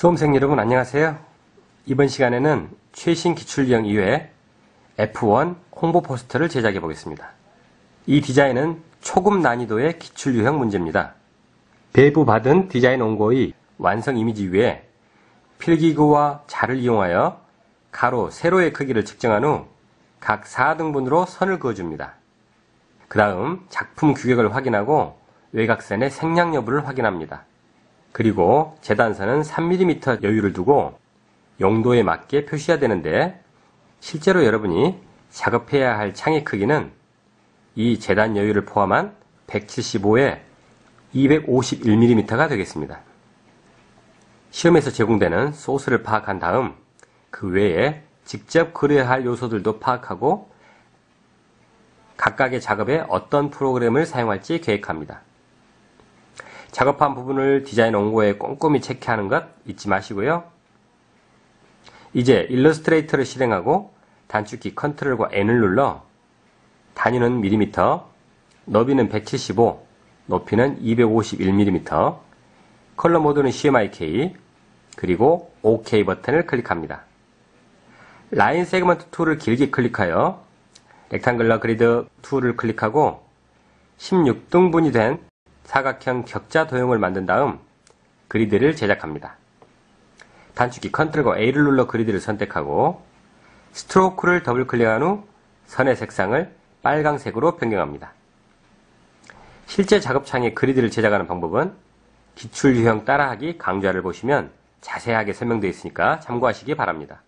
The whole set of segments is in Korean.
수험생 여러분 안녕하세요. 이번 시간에는 최신 기출형 이외 F1 홍보 포스터를 제작해 보겠습니다. 이 디자인은 초급 난이도의 기출 유형 문제입니다. 배부 받은 디자인 원고의 완성 이미지 위에 필기구와 자를 이용하여 가로, 세로의 크기를 측정한 후 각 4등분으로 선을 그어줍니다. 그 다음 작품 규격을 확인하고 외곽선의 생략 여부를 확인합니다. 그리고 재단선은 3mm 여유를 두고 용도에 맞게 표시해야 되는데 실제로 여러분이 작업해야 할 창의 크기는 이 재단 여유를 포함한 175에 251mm가 되겠습니다. 시험에서 제공되는 소스를 파악한 다음 그 외에 직접 그려야 할 요소들도 파악하고 각각의 작업에 어떤 프로그램을 사용할지 계획합니다. 작업한 부분을 디자인 원고에 꼼꼼히 체크하는 것 잊지 마시고요. 이제 Illustrator를 실행하고 단축키 컨트롤과 N을 눌러 단위는 밀리미터, 너비는 175, 높이는 251mm, 컬러 모드는 CMYK, 그리고 OK 버튼을 클릭합니다. Line Segment Tool을 길게 클릭하여 Rectangular Grid Tool을 클릭하고 16등분이 된 사각형 격자 도형을 만든 다음 그리드를 제작합니다. 단축키 컨트롤과 A를 눌러 그리드를 선택하고 Stroke를 더블 클릭한 후 선의 색상을 빨강색으로 변경합니다. 실제 작업창에 그리드를 제작하는 방법은 기출 유형 따라하기 강좌를 보시면 자세하게 설명되어 있으니까 참고하시기 바랍니다.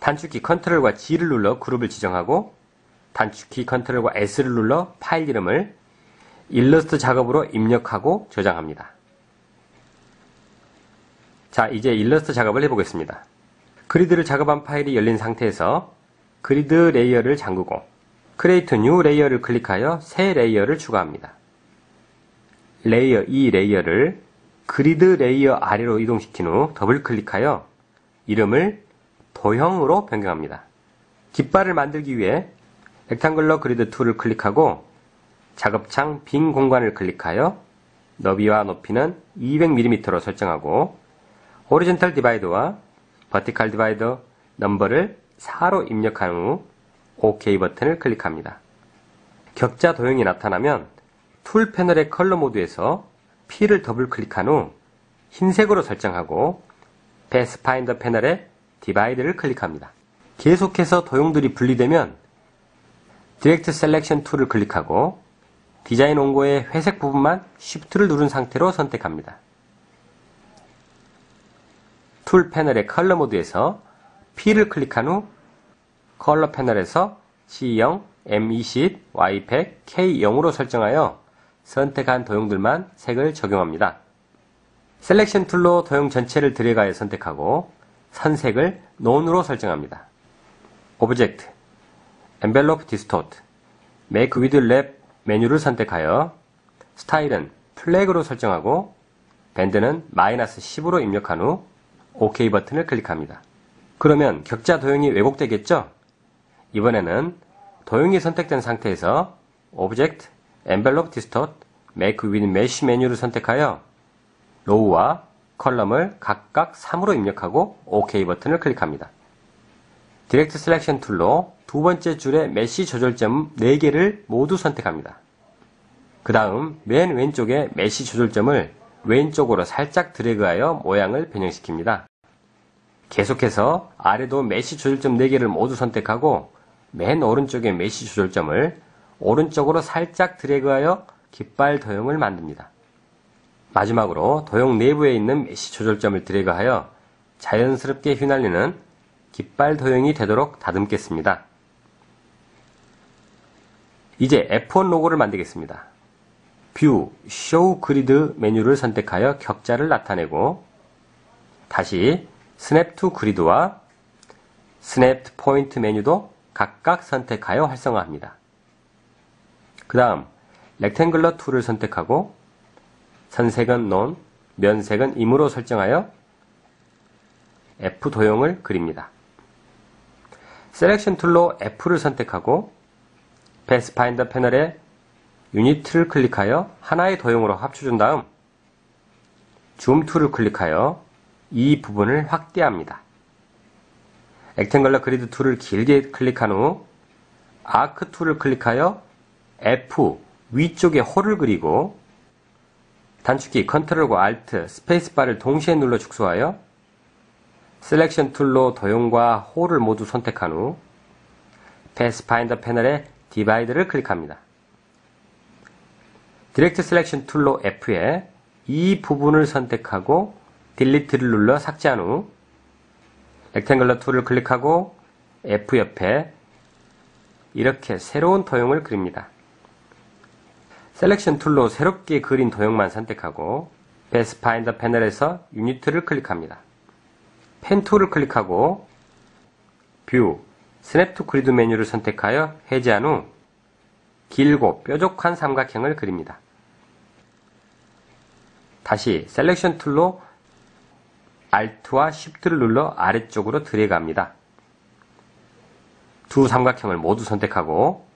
단축키 컨트롤과 G를 눌러 그룹을 지정하고 단축키 컨트롤과 S를 눌러 파일 이름을 일러스트 작업으로 입력하고 저장합니다. 자, 이제 일러스트 작업을 해보겠습니다. 그리드를 작업한 파일이 열린 상태에서 그리드 Layer를 잠그고 Create New Layer를 클릭하여 새 Layer를 추가합니다. Layer 2 Layer를 그리드 Layer 아래로 이동시킨 후 더블 클릭하여 이름을 도형으로 변경합니다. 깃발을 만들기 위해 Rectangular Grid Tool을 클릭하고 작업창 빈 공간을 클릭하여 너비와 높이는 200mm로 설정하고 호리젠탈 디바이더와 버티칼 디바이더 넘버를 4로 입력한 후 OK 버튼을 클릭합니다. 격자 도형이 나타나면 Tool 패널의 컬러 모드에서 Fill을 더블 클릭한 후 흰색으로 설정하고 Pathfinder 패널의 Divide를 클릭합니다. 계속해서 도형들이 분리되면 Direct Selection Tool을 클릭하고 디자인 원고의 회색 부분만 Shift를 누른 상태로 선택합니다. Tool 패널의 컬러 모드에서 Fill을 클릭한 후 컬러 패널에서 C0, M20, Y100, K0으로 설정하여 선택한 도형들만 색을 적용합니다. Selection Tool로 도형 전체를 드래그하여 선택하고 선색을 None으로 설정합니다. Object, Envelope Distort, Make with Warp 메뉴를 선택하여 스타일은 Flag로 설정하고 Bend는 마이너스 10으로 입력한 후 OK 버튼을 클릭합니다. 그러면 격자 도형이 왜곡되겠죠? 이번에는 도형이 선택된 상태에서 Object, Envelope Distort, Make with Mesh 메뉴를 선택하여 Row와 Column을 각각 3으로 입력하고 OK 버튼을 클릭합니다. Direct Selection 툴로 두 번째 줄에 Mesh 조절점 4개를 모두 선택합니다. 그 다음 맨 왼쪽에 Mesh 조절점을 왼쪽으로 살짝 드래그하여 모양을 변형시킵니다. 계속해서 아래도 Mesh 조절점 4개를 모두 선택하고 맨 오른쪽에 Mesh 조절점을 오른쪽으로 살짝 드래그하여 깃발 도형을 만듭니다. 마지막으로 도형 내부에 있는 Mesh 조절점을 드래그하여 자연스럽게 휘날리는 깃발 도형이 되도록 다듬겠습니다. 이제 F1 로고를 만들겠습니다. View, Show Grid 메뉴를 선택하여 격자를 나타내고 다시 Snap to Grid와 Snap Point 메뉴도 각각 선택하여 활성화합니다. 그 다음 Rectangle 툴을 선택하고 선색은 None, 면색은 임의로 설정하여 F 도형을 그립니다. Selection 툴로 F를 선택하고 Pathfinder 패널에 Unite를 클릭하여 하나의 도형으로 합쳐준 다음 줌 툴을 클릭하여 이 부분을 확대합니다. Rectangular Grid 툴을 길게 클릭한 후 Arc 툴을 클릭하여 F 위쪽에 호를 그리고 단축키 Control과 Alt, 스페이스바를 동시에 눌러 축소하여 Selection 툴로 도형과 호를 모두 선택한 후 Pathfinder 패널의 Divide를 클릭합니다. Direct Selection 툴로 F에 이 부분을 선택하고 Delete를 눌러 삭제한 후 Rectangle 툴을 클릭하고 F 옆에 이렇게 새로운 도형을 그립니다. Selection 툴로 새롭게 그린 도형만 선택하고 Pathfinder 패널에서 Unite를 클릭합니다. 펜 툴을 클릭하고 View, Snap to Grid 메뉴를 선택하여 해제한 후 길고 뾰족한 삼각형을 그립니다. 다시 Selection 툴로 Alt와 Shift를 눌러 아래쪽으로 드래그합니다. 두 삼각형을 모두 선택하고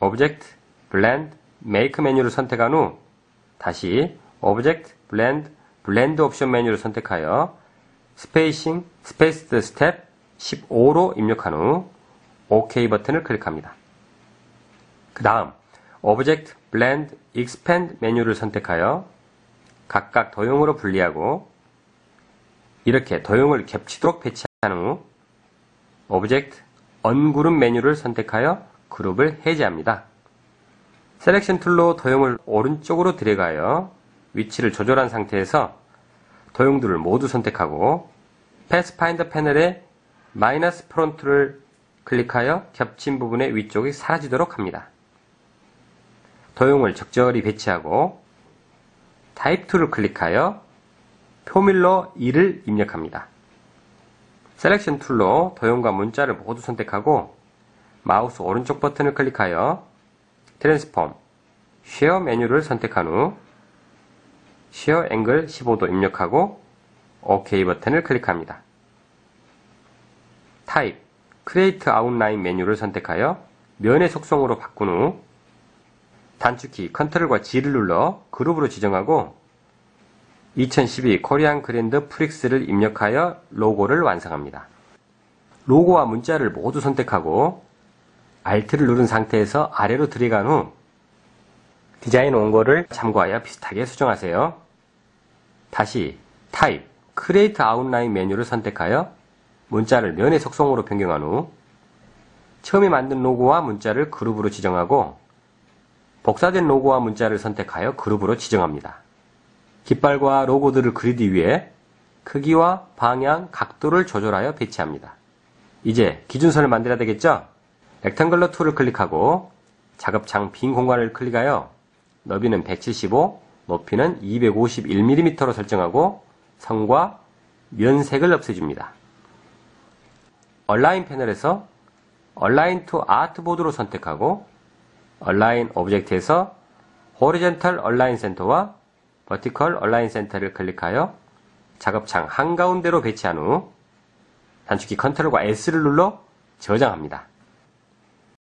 Object, Blend, Make 메뉴를 선택한 후 다시 Object, Blend, Blend Option 메뉴를 선택하여 Spacing, Specified Step 15로 입력한 후 OK 버튼을 클릭합니다. 그 다음 Object, Blend, Expand 메뉴를 선택하여 각각 도형으로 분리하고 이렇게 도형을 겹치도록 배치한 후 Object, Ungroup 메뉴를 선택하여 그룹을 해제합니다. Selection 툴로 도형을 오른쪽으로 드래그하여 위치를 조절한 상태에서 도형들을 모두 선택하고 Pathfinder 패널에 Minus Front를 클릭하여 겹친 부분의 위쪽이 사라지도록 합니다. 도형을 적절히 배치하고 타입 툴을 클릭하여 Formula 2를 입력합니다. Selection 툴로 도형과 문자를 모두 선택하고 마우스 오른쪽 버튼을 클릭하여 Transform, Shear 메뉴를 선택한 후 Shear Angle 15도 입력하고 OK 버튼을 클릭합니다. Type, Create Outline 메뉴를 선택하여 면의 속성으로 바꾼 후 단축키 Control과 G를 눌러 그룹으로 지정하고 2012 Korean Grand Prix를 입력하여 로고를 완성합니다. 로고와 문자를 모두 선택하고 Alt를 누른 상태에서 아래로 드래그한 후 디자인 원고를 참고하여 비슷하게 수정하세요. 다시 Type, Create Outline 메뉴를 선택하여 문자를 면의 속성으로 변경한 후 처음에 만든 로고와 문자를 그룹으로 지정하고 복사된 로고와 문자를 선택하여 그룹으로 지정합니다. 깃발과 로고들을 그리기 위해 크기와 방향, 각도를 조절하여 배치합니다. 이제 기준선을 만들어야 되겠죠? Rectangle 툴을 클릭하고 작업창 빈 공간을 클릭하여 너비는 175, 높이는 251mm로 설정하고 선과 면색을 없애줍니다. Align 패널에서 Align to Artboard로 선택하고 Align Object에서 Horizontal Align Center와 Vertical Align Center를 클릭하여 작업창 한가운데로 배치한 후 단축키 Control과 S를 눌러 저장합니다.